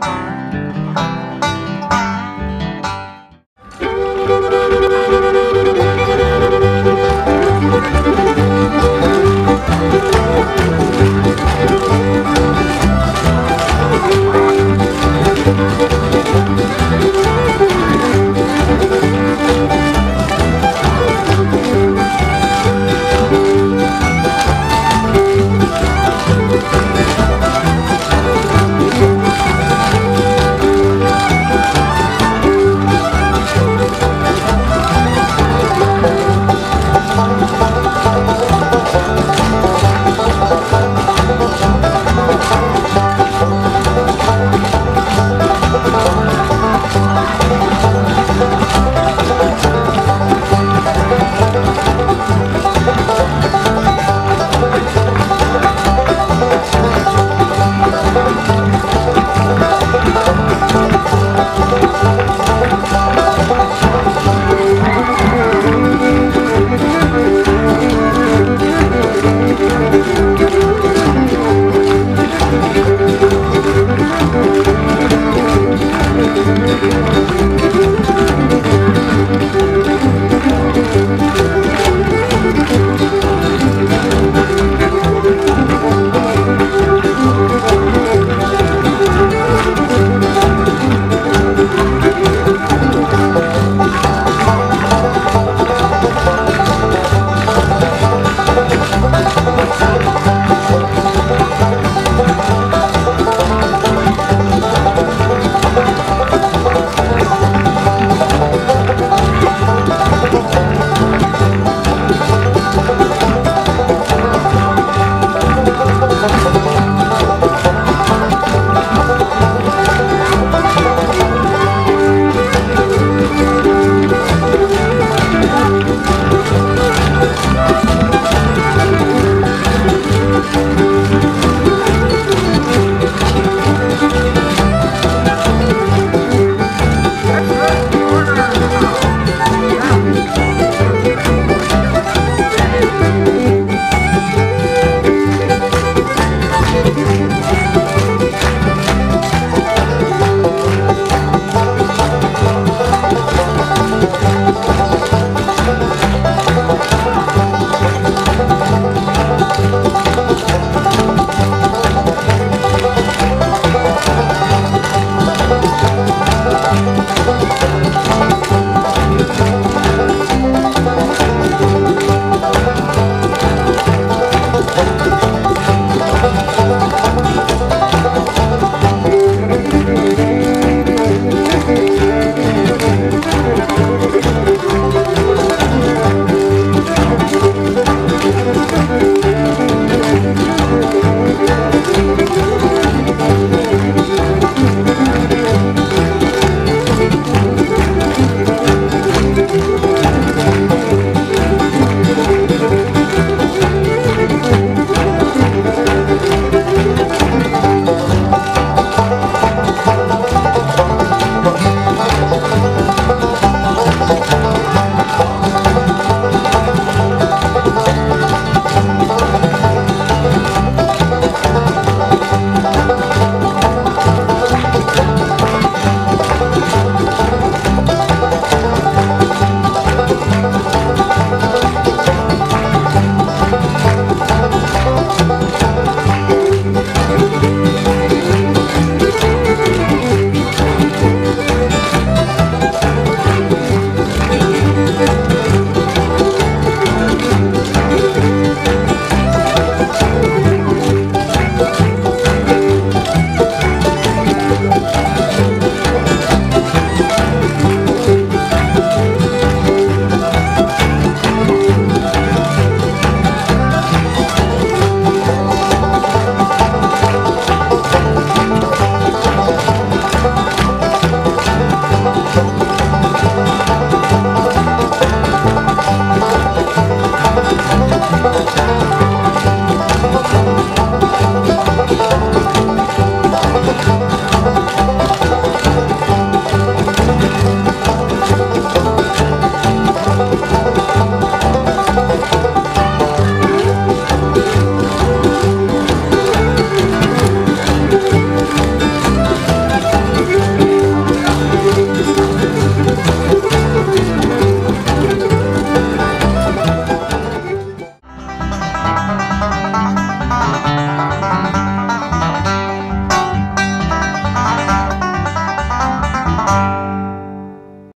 Thank